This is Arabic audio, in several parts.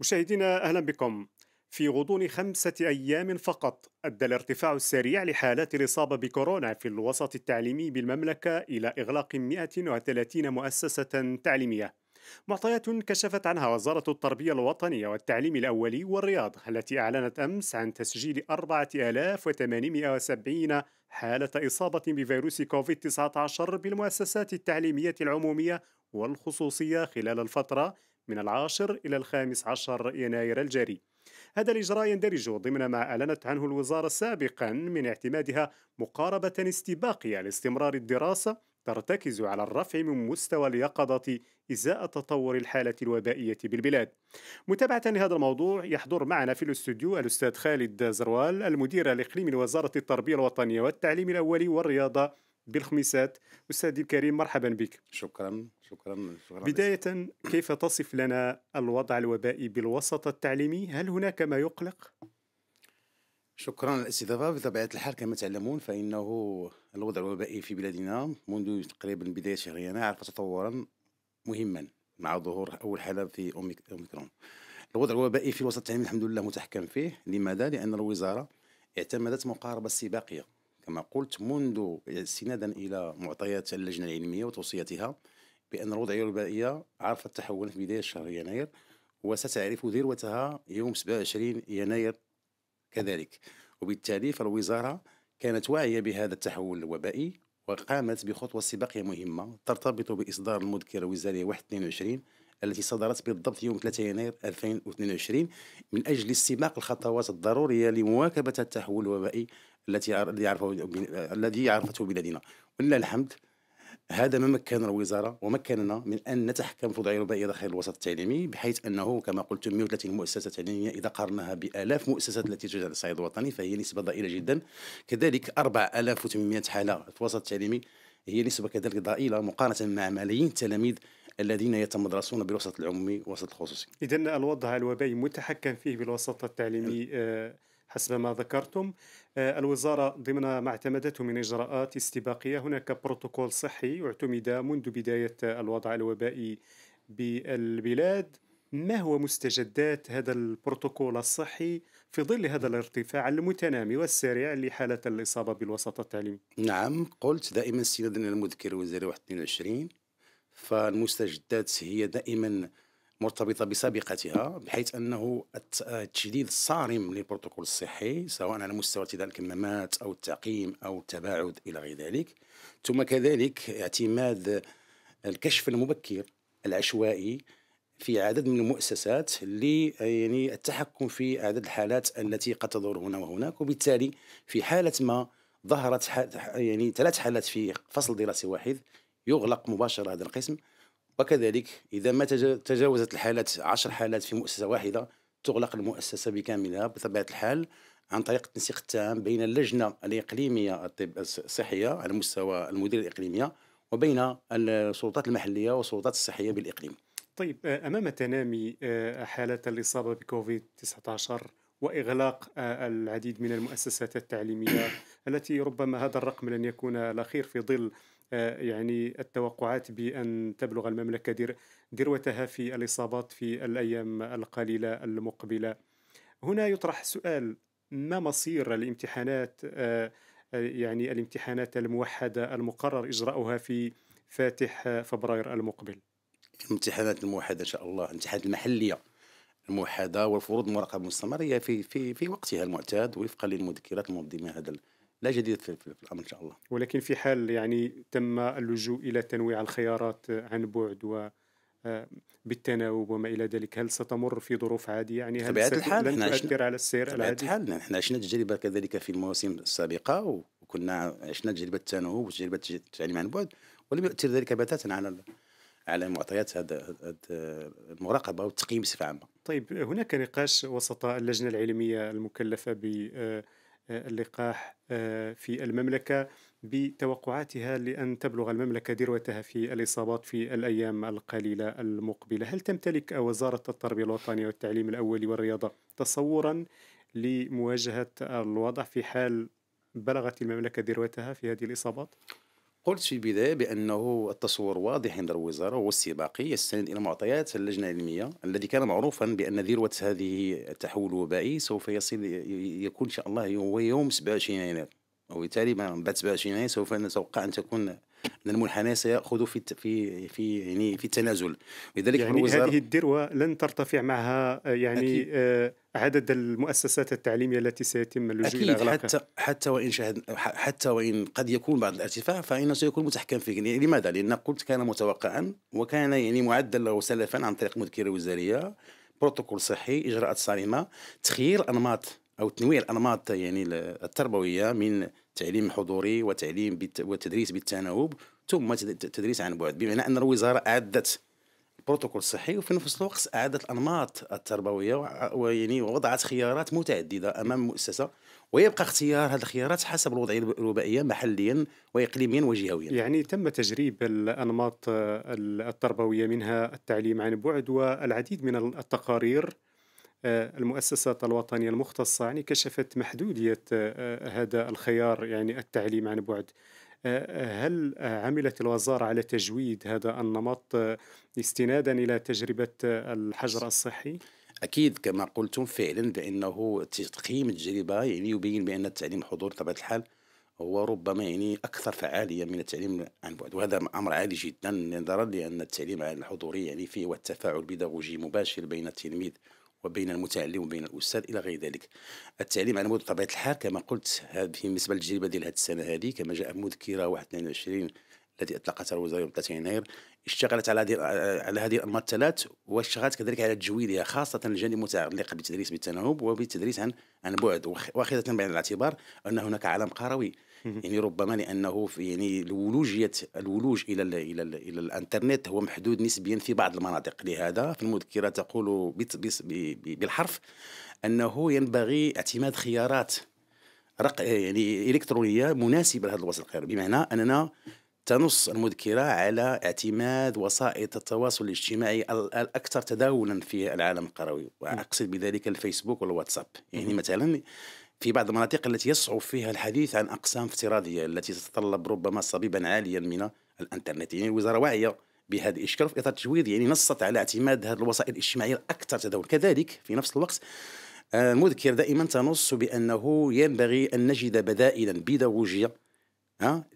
مشاهدينا أهلا بكم. في غضون خمسة أيام فقط أدى الارتفاع السريع لحالات الإصابة بكورونا في الوسط التعليمي بالمملكة إلى إغلاق 130 مؤسسة تعليمية. معطيات كشفت عنها وزارة التربية الوطنية والتعليم الأولي والرياضة التي أعلنت أمس عن تسجيل 4870 حالة إصابة بفيروس كوفيد-19 بالمؤسسات التعليمية العمومية والخصوصية خلال الفترة من العاشر إلى الخامس عشر يناير الجاري. هذا الإجراء يندرج ضمن ما أعلنت عنه الوزارة سابقا من اعتمادها مقاربة استباقية لاستمرار الدراسة ترتكز على الرفع من مستوى اليقظة إزاء تطور الحالة الوبائية بالبلاد. متابعة لهذا الموضوع يحضر معنا في الاستوديو الأستاذ خالد زروال المدير الإقليمي لوزارة التربية الوطنية والتعليم الأولي والرياضة بالخميسات. أستاذي الكريم مرحبا بك. شكرا شكرا, شكرا. بداية كيف تصف لنا الوضع الوبائي بالوسط التعليمي؟ هل هناك ما يقلق؟ شكرا على الاستضافة. بطبيعة الحال كما تعلمون فإنه الوضع الوبائي في بلادنا منذ تقريبا بداية شهر يناير عرف تطورا مهما مع ظهور أول حالة في أوميكرون. الوضع الوبائي في الوسط التعليمي الحمد لله متحكم فيه. لماذا؟ لأن الوزارة اعتمدت مقاربة استباقية كما قلت منذ استنادا إلى معطيات اللجنة العلمية وتوصيتها بأن الوضع الوبائية عرفت تحولا في بداية شهر يناير وستعرف ذروتها يوم 27 يناير كذلك. وبالتالي فالوزارة كانت واعية بهذا التحول الوبائي وقامت بخطوة استباقية مهمة ترتبط بإصدار المذكرة الوزارية 122 التي صدرت بالضبط يوم 3 يناير 2022 من أجل استباق الخطوات الضرورية لمواكبة التحول الوبائي التي الذي عرفته بلادنا ولله الحمد هذا ما مكن الوزارة ومكننا من أن نتحكم في وضعيه الوبائيه داخل الوسط التعليمي بحيث أنه كما قلت 130 مؤسسة تعليمية إذا قارناها بآلاف مؤسسات التي توجد على الصعيد الوطني فهي نسبة ضئيلة جدا كذلك 4800 حالة في الوسط التعليمي هي نسبة كذلك ضئيلة مقارنة مع ملايين التلاميذ الذين يتمدرسون بالوسط العمومي والوسط الخصوصي. اذا الوضع الوبائي متحكم فيه بالوسط التعليمي آه حسب ما ذكرتم آه، الوزارة ضمن ما اعتمدته من إجراءات استباقية هناك بروتوكول صحي اعتمد منذ بداية الوضع الوبائي بالبلاد ما هو مستجدات هذا البروتوكول الصحي في ظل هذا الارتفاع المتنامي والسريع لحالة الإصابة بالوسط التعليمي؟ نعم قلت دائما استنادا إلى المذكرة الوزاري 21 فالمستجدات هي دائما مرتبطة بسابقتها بحيث أنه التشديد الصارم للبروتوكول الصحي سواء على مستوى ارتداء الكمامات أو التعقيم أو التباعد إلى غير ذلك. ثم كذلك اعتماد الكشف المبكر العشوائي في عدد من المؤسسات ل يعني التحكم في عدد الحالات التي قد تظهر هنا وهناك. وبالتالي في حالة ما ظهرت يعني ثلاث حالات في فصل دراسي واحد يغلق مباشرة هذا القسم. وكذلك إذا ما تجاوزت الحالات عشر حالات في مؤسسة واحدة تغلق المؤسسة بكاملها بطبيعة الحال عن طريق التنسيق التام بين اللجنة الإقليمية الطب الصحية على مستوى المدير الإقليمية وبين السلطات المحلية والسلطات الصحية بالإقليم. طيب آه، أمام تنامي آه، حالات الإصابة بكوفيد 19 وإغلاق آه، العديد من المؤسسات التعليمية التي ربما هذا الرقم لن يكون الأخير في ظل يعني التوقعات بأن تبلغ المملكة ذروتها في الإصابات في الأيام القليلة المقبلة. هنا يطرح سؤال ما مصير الامتحانات آه، يعني الامتحانات الموحدة المقرر إجراؤها في فاتح فبراير المقبل؟ الامتحانات الموحدة إن شاء الله الامتحانات المحلية الموحدة والفروض المراقبة المستمرة في في في وقتها المعتاد وفقا للمذكرات المنظمة هذا لا جديد في, الأمر إن شاء الله. ولكن في حال يعني تم اللجوء إلى تنويع الخيارات عن بعد و آه، بالتناوب وما إلى ذلك هل ستمر في ظروف عادية يعني هل بطبيعة الحال لن تؤثر على السير العادي؟ بطبيعه الحال نحن عشنا تجربه كذلك في المواسم السابقة وكنا عشنا تجربة التناوب وتجربة التعليم عن بعد ولم يؤثر ذلك بتاتا على على معطيات هذا المراقبة والتقييم بصفة عامة. طيب هناك نقاش وسط اللجنة العلمية المكلفة ب آه، اللقاح آه، في المملكة بتوقعاتها لأن تبلغ المملكة ذروتها في الإصابات في الأيام القليلة المقبلة هل تمتلك وزارة التربية الوطنية والتعليم الأولي والرياضة تصورا لمواجهة الوضع في حال بلغت المملكة ذروتها في هذه الإصابات؟ قلت في البداية بأنه التصور واضح عند الوزارة والسباقي يستند إلى معطيات اللجنة العلمية الذي كان معروفا بأن ذروة هذه التحول الوبائي سوف يصل يكون إن شاء الله هو يوم 27 يناير. وبالتالي بعد 27 يناير سوف نتوقع أن تكون ان المنحنى سيأخذ في في في يعني في التنازل لذلك يعني هذه الذروه لن ترتفع معها يعني أكيد. آه عدد المؤسسات التعليمية التي سيتم اللجوء إلى اغلاقها حتى حتى وإن شاهد حتى وإن قد يكون بعض الارتفاع فإنه سيكون متحكم فيه يعني لماذا؟ لأن قلت كان متوقعا وكان يعني معدل له سلفا عن طريق مذكرة وزارية بروتوكول صحي إجراءات صارمة تخيير أنماط أو تنويع الانماط يعني التربوية من تعليم حضوري وتعليم وتدريس بالتناوب ثم تدريس عن بعد بمعنى أن الوزارة أعدت بروتوكول صحي وفي نفس الوقت اعادت الأنماط التربوية ويعني وضعت خيارات متعددة أمام المؤسسه ويبقى اختيار هذه الخيارات حسب الوضعيه الوبائيه محليا واقليميا وجهويا. يعني تم تجريب الأنماط التربوية منها التعليم عن بعد والعديد من التقارير المؤسسات الوطنية المختصة يعني كشفت محدودية آه، هذا الخيار يعني التعليم عن بعد. آه، هل عملت الوزارة على تجويد هذا النمط استنادا إلى تجربة الحجر الصحي؟ أكيد كما قلتم فعلا بأنه تقييم التجربة يعني يبين بأن التعليم الحضوري بطبيعه الحال هو ربما يعني أكثر فعالية من التعليم عن بعد وهذا أمر عادي جدا نظرا لأن التعليم الحضوري يعني فيه التفاعل البيداغوجي مباشر بين التلميذ وبين المتعلم وبين الأستاذ إلى غير ذلك. التعليم عن بعد بطبيعه الحال كما قلت بالنسبة للتجربة ديال هذه السنة هذه كما جاء مذكرة 22 التي أطلقتها الوزاره يوم 30 يناير اشتغلت على هذه على هذه الانماط الثلاث واشتغلت كذلك على تجويدها خاصة الجانب المتعلق بالتدريس بالتناوب وبالتدريس عن عن بعد واخذة بعين الاعتبار أن هناك عالم قروي يعني ربما لأنه في يعني الولوجيه الولوج إلى ال إلى ال إلى الإنترنت هو محدود نسبيا في بعض المناطق. لهذا في المذكرة تقول بالحرف أنه ينبغي اعتماد خيارات رق يعني إلكترونية مناسبة لهذا الوسط القروي بمعنى أننا تنص المذكرة على اعتماد وسائط التواصل الاجتماعي الأكثر تداولا في العالم القروي. وأقصد بذلك الفيسبوك والواتساب. يعني مثلا في بعض المناطق التي يصعب فيها الحديث عن أقسام افتراضية التي تتطلب ربما صبيبا عاليا من الإنترنت. يعني الوزارة واعية بهذه الإشكال في إطار التجويد يعني نصت على اعتماد هذه الوسائل الاجتماعية الأكثر تداول كذلك في نفس الوقت المذكر دائما تنص بأنه ينبغي أن نجد بدائلا بيداغوجية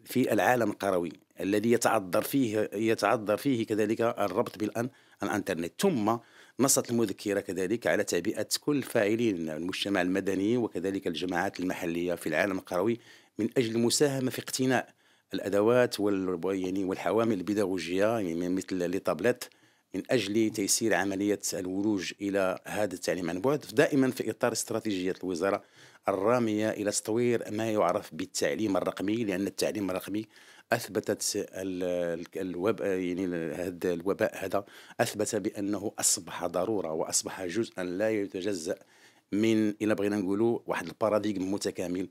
في العالم القروي الذي يتعذر فيه يتعذر فيه كذلك الربط بالان الإنترنت. ثم نصت المذكرة كذلك على تعبئة كل فاعلين المجتمع المدني وكذلك الجماعات المحلية في العالم القروي من أجل المساهمة في اقتناء الأدوات وال والحوامل البيداغوجية يعني مثل لي تابلت من أجل تيسير عملية الولوج إلى هذا التعليم عن بعد دائما في إطار استراتيجية الوزارة الرامية إلى تطوير ما يعرف بالتعليم الرقمي لأن التعليم الرقمي أثبتت الوباء يعني هذا الوباء هذا أثبت بأنه أصبح ضرورة وأصبح جزءا لا يتجزأ من إلى بغينا نقولوا واحد الباراديغم متكامل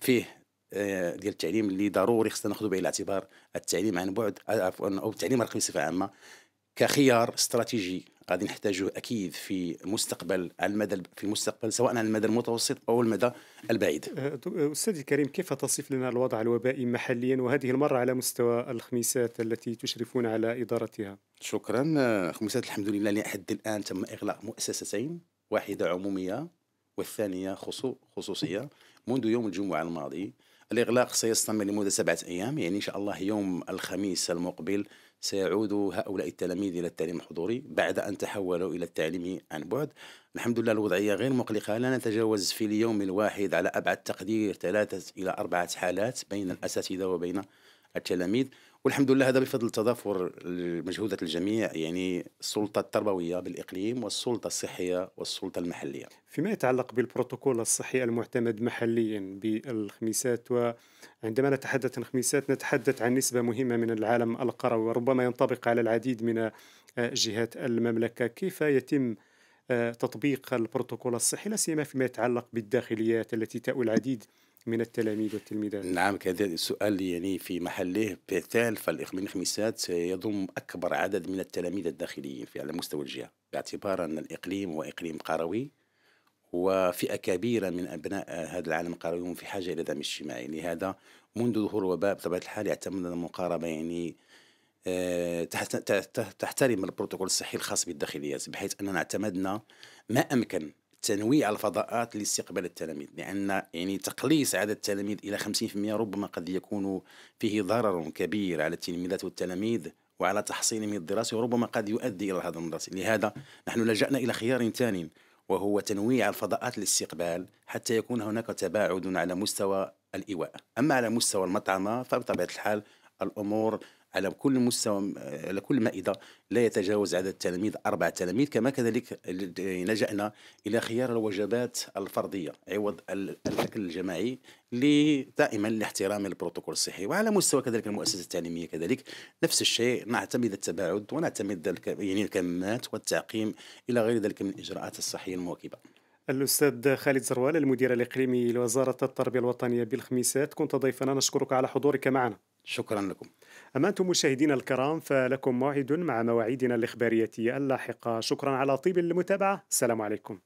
فيه آه، ديال التعليم اللي ضروري خصنا ناخذ بعين الاعتبار التعليم عن بعد عفوا أو التعليم الرقمي بصفة عامة كخيار استراتيجي. غادي نحتاجه أكيد في المستقبل على المدى في المستقبل سواء على المدى المتوسط أو المدى البعيد. أه، أستاذ الكريم كيف تصف لنا الوضع الوبائي محليا وهذه المرة على مستوى الخميسات التي تشرفون على إدارتها؟ شكرا أه، خميسات الحمد لله لحد الآن تم إغلاق مؤسستين واحدة عمومية والثانية خصوصية منذ يوم الجمعة الماضي. الإغلاق سيستمر لمدة سبعة أيام يعني إن شاء الله يوم الخميس المقبل سيعود هؤلاء التلاميذ إلى التعليم الحضوري بعد أن تحولوا إلى التعليم عن بعد. الحمد لله الوضعية غير مقلقة لا نتجاوز في اليوم الواحد على أبعد تقدير ثلاثة إلى أربعة حالات بين الأساتذة وبين التلاميذ. والحمد لله هذا بفضل تضافر مجهودات الجميع يعني السلطة التربوية بالإقليم والسلطة الصحية والسلطة المحلية. فيما يتعلق بالبروتوكول الصحي المعتمد محليا بالخميسات وعندما نتحدث عن الخميسات نتحدث عن نسبة مهمة من العالم القروي وربما ينطبق على العديد من جهات المملكة. كيف يتم تطبيق البروتوكول الصحي لا سيما فيما يتعلق بالداخليات التي تأوي العديد من التلاميذ والتلميذات. نعم كذا السؤال يعني في محله بالتال فالإخمين الخميسات يضم أكبر عدد من التلاميذ الداخليين في على مستوى الجهة باعتبار أن الإقليم هو إقليم قروي وفئة كبيرة من أبناء هذا العالم القروي في حاجة إلى دعم اجتماعي لهذا منذ ظهور الوباء بطبيعة الحال يعتمد على مقاربة يعني تحترم البروتوكول الصحي الخاص بالداخليات بحيث أننا اعتمدنا ما أمكن تنويع الفضاءات لاستقبال التلاميذ لأن يعني تقليص عدد التلاميذ إلى 50% ربما قد يكون فيه ضرر كبير على التلميذات والتلاميذ وعلى تحصيلهم الدراسي وربما قد يؤدي إلى هذا الدراسي لهذا نحن لجأنا إلى خيار ثاني وهو تنويع الفضاءات الاستقبال حتى يكون هناك تباعد على مستوى الإيواء. أما على مستوى المطعمة فبطبيعة الحال الأمور على كل مستوى على كل مائدة لا يتجاوز عدد التلاميذ أربعة تلاميذ كما كذلك لجأنا إلى خيار الوجبات الفردية عوض الأكل الجماعي دائما لاحترام البروتوكول الصحي. وعلى مستوى كذلك المؤسسة التعليمية كذلك نفس الشيء نعتمد التباعد ونعتمد يعني الكمامات والتعقيم إلى غير ذلك من الإجراءات الصحية المواكبة. الأستاذ خالد زروال المدير الإقليمي لوزارة التربية الوطنية بالخميسات كنت ضيفنا نشكرك على حضورك معنا. شكرا لكم. أما أنتم مشاهدينا الكرام فلكم موعد مع مواعيدنا الإخبارية اللاحقة. شكرا على طيب المتابعة. السلام عليكم.